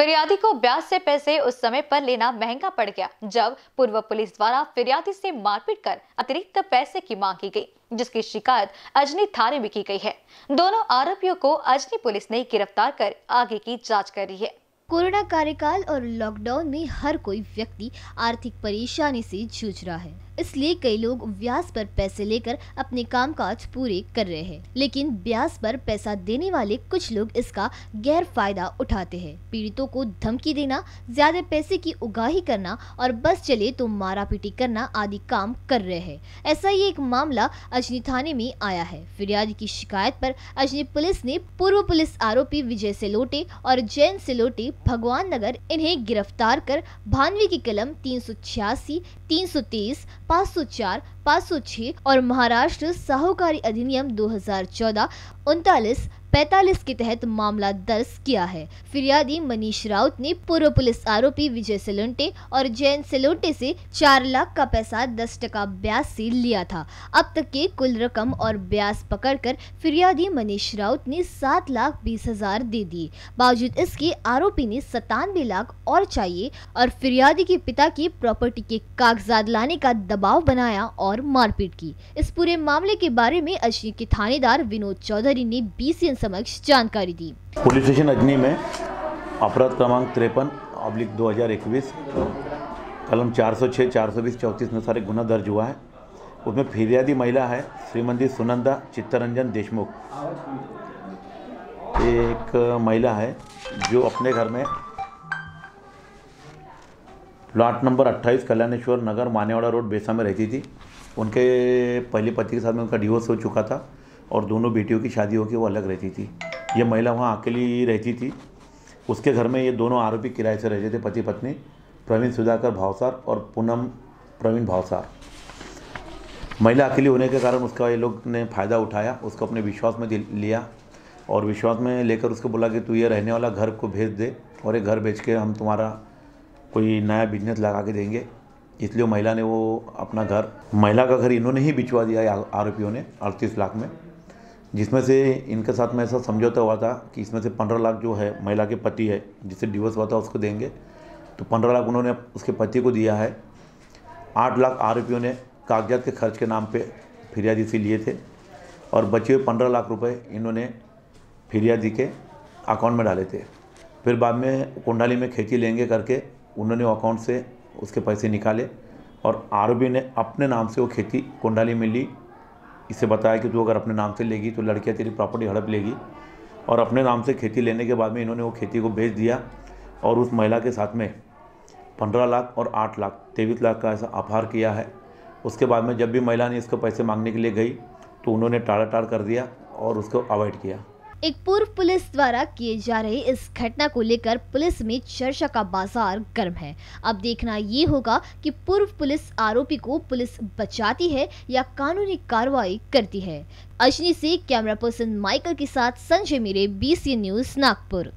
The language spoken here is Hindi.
फिरियादी को ब्याज से पैसे उस समय पर लेना महँगा पड़ गया, जब पूर्व पुलिस द्वारा फिरियादी से मारपीट कर अतिरिक्त पैसे की मांग की गई, जिसकी शिकायत अजनी थाने में की गई है। दोनों आरोपियों को अजनी पुलिस ने गिरफ़्तार कर आगे की जाँच कर रही है। कोरोना कार्यकाल और लॉकडाउन में हर कोई व्यक्ति आर्थिक परेशानी से जूझ रहा है। इसलिए कई लोग ब्याज पर पैसे लेकर अपने कामकाज पूरे कर रहे हैं। लेकिन ब्याज पर पैसा देने वाले कुछ लोग इसका गैर फ़ायदा उठाते हैं। पीड़ितों को धमकी देना, ज़्यादा पैसे की उगाही करना और बस चले तो मारा पीटी करना आदि काम कर रहे हैं। ऐसा ही एक मामला अजनी थाने में आया है। फिरियादी की शिकायत पर अजनी पुलिस ने पूर्व पुलिस आरोपी विजय सेलोटे और जैन सेलोटे भगवान नगर इन्हें गिरफ़्तार कर भानवी की कलम तीन सौ छियासी, तीन सौ तेईस 504, 506 और महाराष्ट्र साहूकारी अधिनियम 2014 हज़ार 45 के तहत मामला दर्ज किया है। फिरियादी मनीष राउत ने पूर्व पुलिस आरोपी विजय सेलोंटे और जैन सिलोटे से 4 लाख का पैसा 10 टका ब्याज से लिया था। अब तक के कुल रकम और ब्याज पकड़कर फिरियादी मनीष राउत ने सात लाख बीस हज़ार दे दी बावजूद इसके आरोपी ने सतानवे लाख और चाहिए और फिरियादी के पिता की प्रॉपर्टी के कागजात लाने का दबाव बनाया और मारपीट की। इस पूरे मामले के बारे में अशी के थानेदार विनोद चौधरी ने बीस समक्ष जानकारी दी। पुलिस स्टेशन अजनी में अपराध क्रमांक तिरपन ऑब्लिक दो कलम 406, 420, चौंतीस में सारे गुना दर्ज हुआ है। उसमें फिरियादी महिला है श्रीमती सुनंदा चित्तरंजन देशमुख। एक महिला है जो अपने घर में plot number 28 Kalyaneshwar Nagar Manewada road Besa में रहती थी। उनके पहले पति के साथ में उनका डिवोर्स हो चुका था। और दोनों बेटियों की शादी होकर वो अलग रहती थी। ये महिला वहाँ अकेली रहती थी। उसके घर में ये दोनों आरोपी किराए से रहते थे पति पत्नी प्रवीण सुधाकर भावसार और पूनम प्रवीण भावसार। महिला अकेली होने के कारण उसका ये लोग ने फ़ायदा उठाया, उसको अपने विश्वास में लिया और विश्वास में लेकर उसको बोला कि तू ये रहने वाला घर को भेज दे और ये घर बेच के हम तुम्हारा कोई नया बिज़नेस लगा के देंगे। इसलिए महिला ने वो अपना घर, महिला का घर इन्होंने ही बिचवा दिया आरोपियों ने अड़तीस लाख में। जिसमें से इनके साथ में ऐसा समझौता हुआ था कि इसमें से पंद्रह लाख जो है महिला के पति है, जिससे डिवोर्स हुआ था उसको देंगे। तो पंद्रह लाख उन्होंने उसके पति को दिया है। आठ लाख आरोपियों ने कागजात के खर्च के नाम पे फिरियादी से लिए थे और बचे हुए पंद्रह लाख रुपए इन्होंने फिरियादी के अकाउंट में डाले थे। फिर बाद में कुंडाली में खेती लेंगे करके उन्होंने अकाउंट से उसके पैसे निकाले और आरोपी ने अपने नाम से वो खेती कुंडाली में ली। इसे बताया कि तू अगर अपने नाम से लेगी तो लड़कियाँ तेरी प्रॉपर्टी हड़प लेगी। और अपने नाम से खेती लेने के बाद में इन्होंने वो खेती को बेच दिया और उस महिला के साथ में पंद्रह लाख और आठ लाख, तेईस लाख का ऐसा अपहार किया है। उसके बाद में जब भी महिला ने इसको पैसे मांगने के लिए गई तो उन्होंने टाड़ा टाड़ कर दिया और उसको अवॉइड किया। एक पूर्व पुलिस द्वारा किए जा रहे इस घटना को लेकर पुलिस में चर्चा का बाज़ार गर्म है। अब देखना ये होगा कि पूर्व पुलिस आरोपी को पुलिस बचाती है या कानूनी कार्रवाई करती है। अजनी से कैमरा पर्सन माइकल के साथ संजय मीरे बीसी न्यूज़ नागपुर।